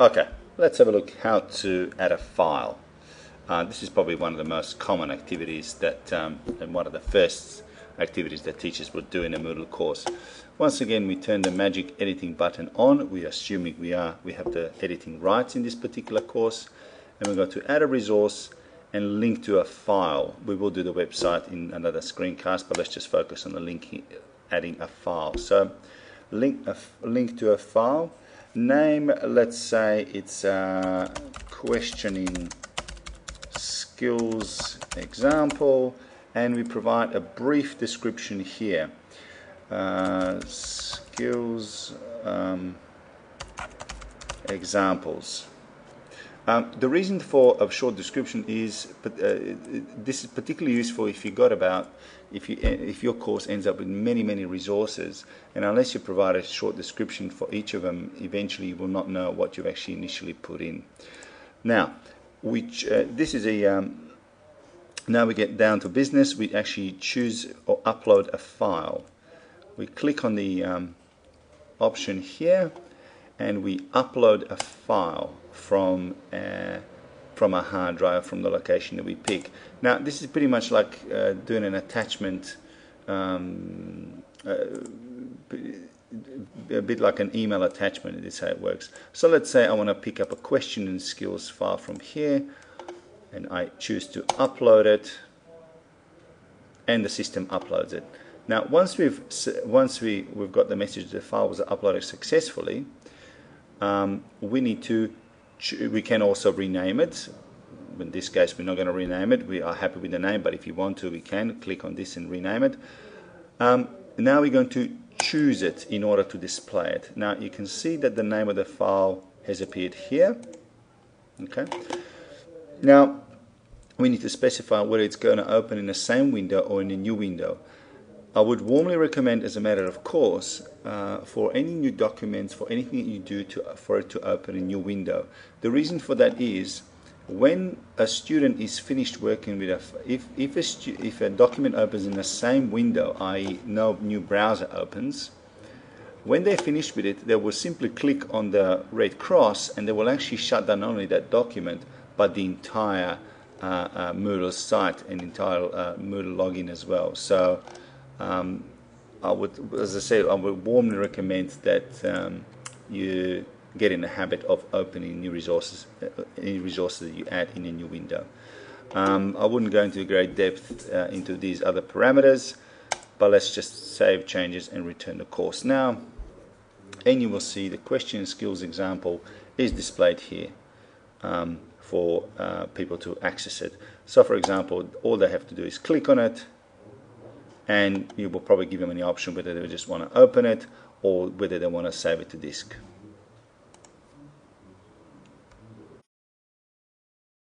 Okay, let's have a look how to add a file. Uh, this is probably one of the most common activities that, um, and one of the first activities that teachers would do in a Moodle course. Once again, we turn the magic editing button on. We assuming we are we have the editing rights in this particular course, and we're going to add a resource and link to a file. We will do the website in another screencast, but let's just focus on the linking, adding a file. So, link a link to a file name let's say it's a questioning skills example and we provide a brief description here. Uh, skills um, examples um, the reason for a short description is uh, this is particularly useful if you've got about if you if your course ends up with many many resources and unless you provide a short description for each of them eventually you will not know what you've actually initially put in. Now which uh, this is a um, now we get down to business we actually choose or upload a file. We click on the um, option here and we upload a file from uh, from a hard drive from the location that we pick. Now this is pretty much like uh, doing an attachment um, uh, a bit like an email attachment This is how it works. So let's say I want to pick up a question and skills file from here and I choose to upload it and the system uploads it. Now once we've once we, we've got the message that the file was uploaded successfully um, we need to we can also rename it. In this case we're not going to rename it. We are happy with the name but if you want to we can click on this and rename it. Um, now we're going to choose it in order to display it. Now you can see that the name of the file has appeared here. Okay. Now we need to specify whether it's going to open in the same window or in a new window I would warmly recommend as a matter of course uh, for any new documents, for anything that you do to, for it to open a new window. The reason for that is when a student is finished working with a, if, if, a, if a document opens in the same window, i.e. no new browser opens, when they're finished with it, they will simply click on the red cross and they will actually shut down not only that document, but the entire uh, uh, Moodle site and entire uh, Moodle login as well. So um, I would, as I said, I would warmly recommend that um, you get in the habit of opening new resources, uh, any resources that you add in a new window. Um, I wouldn't go into great depth uh, into these other parameters, but let's just save changes and return the course now. And you will see the question skills example is displayed here um, for uh, people to access it. So for example, all they have to do is click on it, and you will probably give them any option whether they just want to open it or whether they want to save it to disk.